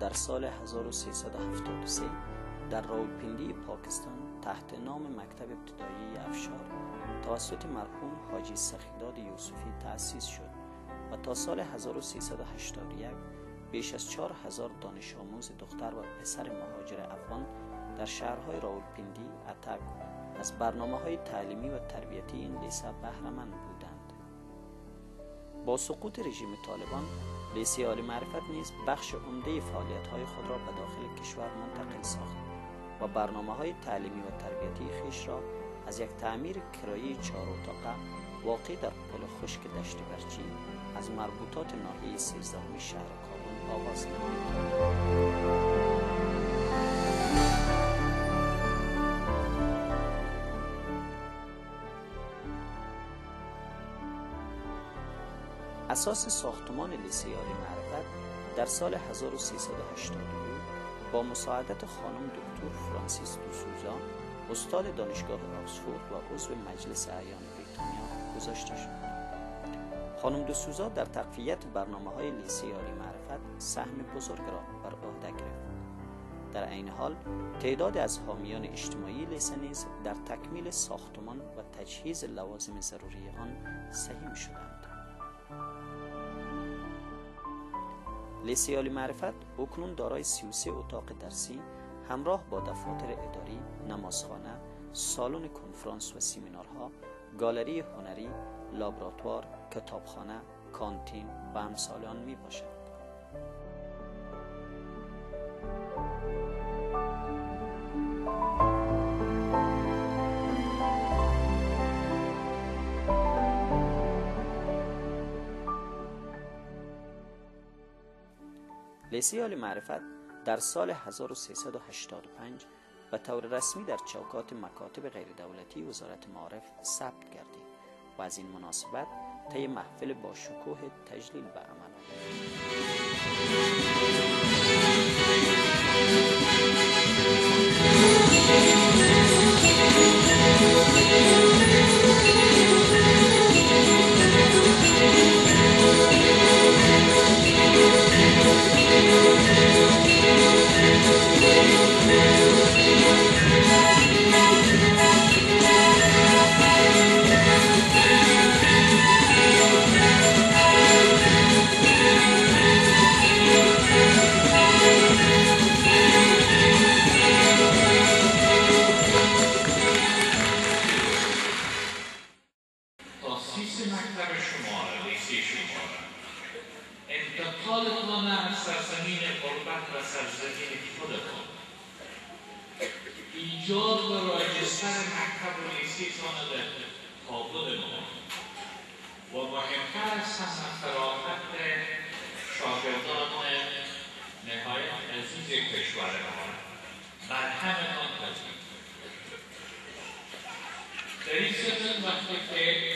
در سال 1373 در راولپیندی پاکستان تحت نام مکتب ابتدایی افشار توسط مرحوم حاجی سخیداد یوسفی تأسیس شد و تا سال 1381 بیش از 4000 دانش آموز دختر و پسر مهاجر افغان در شهرهای راولپیندی، اتک از برنامه های تعلیمی و تربیتی این لیسه بهرهمند بودند. با سقوط رژیم طالبان لیسه عالی معرفت نیز بخش عمده فعالیت های خود را به داخل کشور منتقل ساخت و برنامه های تعلیمی و تربیتی خیش را از یک تعمیر کرایی چهار اتاقه واقع در پل خشک دشت برچی از مربوطات ناحیه سیزدهمی شهر کابل آغاز نمود. اساس ساختمان لیسه عالی معرفت در سال 1382 با مساعدت خانم دکتر فرانسیس دوسوزا استاد دانشگاه آکسفورد و عضو مجلس اعیان بریتانیا گذاشته شد. خانم دوسوزا در تقویت برنامه های لیسه عالی معرفت سهم بزرگ را بر عهده گرفت. در عین حال تعداد از حامیان اجتماعی لیسه نیز در تکمیل ساختمان و تجهیز لوازم ضروری آن سهیم شدند. لیسیالی معرفت اکنون دارای 33 اتاق درسی همراه با دفاتر اداری، نمازخانه، سالن کنفرانس و سیمینارها، گالری هنری، لابراتوار، کتابخانه، کانتین و امثال آن می باشد. لیسه معرفت در سال 1385 به طور رسمی در چوکات مکاتب غیر دولتی وزارت معارف ثبت گردید و از این مناسبت طی محفل با شکوه تجلیل به عمل لیست مکتب شما را لیسی شما را. انتقال انتقالتان از سرزمین قربت و سرزمین خودتان. ایجاد و راجستر مکتب و لیسیتان را تابود ما. و مهمتر از همه فراغت شاگردان نهایت عزیز کشور ما. بر همه مرهمتان تزمین در این زمین وقتی که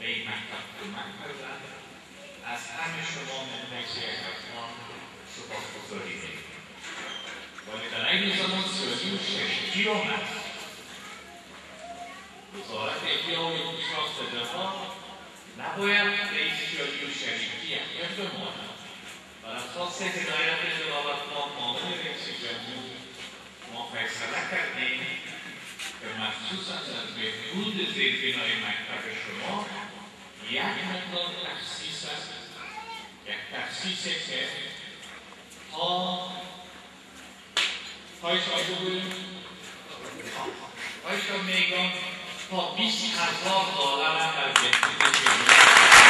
به این مکتب کمک کنند از همه شما مندکی اکتبان سپاس گذاری می‌کنم والدین زمان سیاسی و شش کیلوم است وزارت احیا و انکشاف نباید رئیس سیاسی و شریکی احیاف بماند بر اساس هدایت دلالت ما معامل رئیس جمهور ما فیصله کردیم که مخصوصا از بهبود زیربنای مکتب شما διάγραφο ταξίσα και ταξίσεξε ο Χαϊσαγούλ Χαϊσαγμέγον το μισή χαζό το λάνα τα γεντρική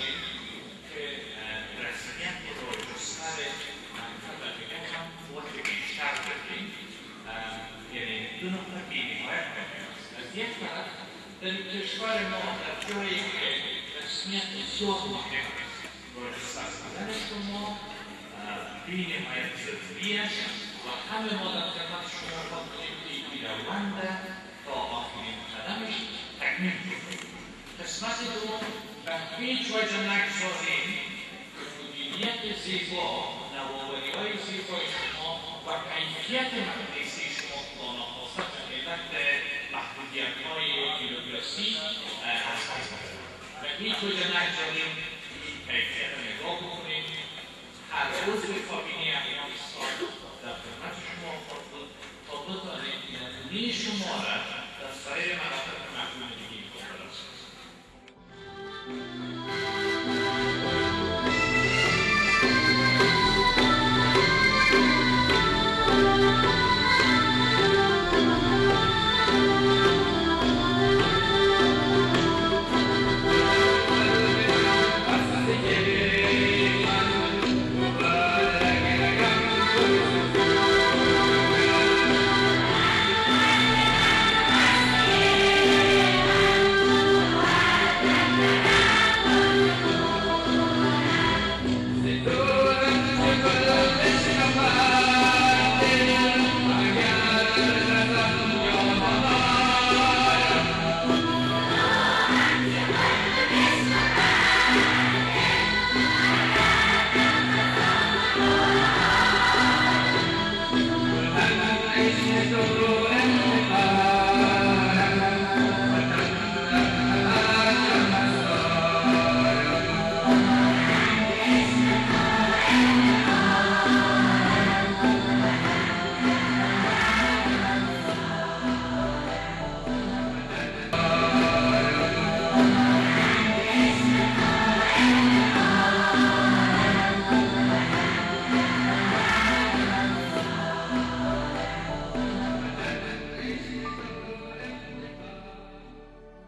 کشور ما در جایی که رسمیت بسیار مهم است راجستر کردن شما بینهایت ضروری است و همه ما در خدمت شما خواهیم که روند تا آخرین قدمش تکمیل کنیم قسمت دوم به هیچ وجه نگذاریم di accogliere il Grassi da qui quella marcia di Pecchia, nei a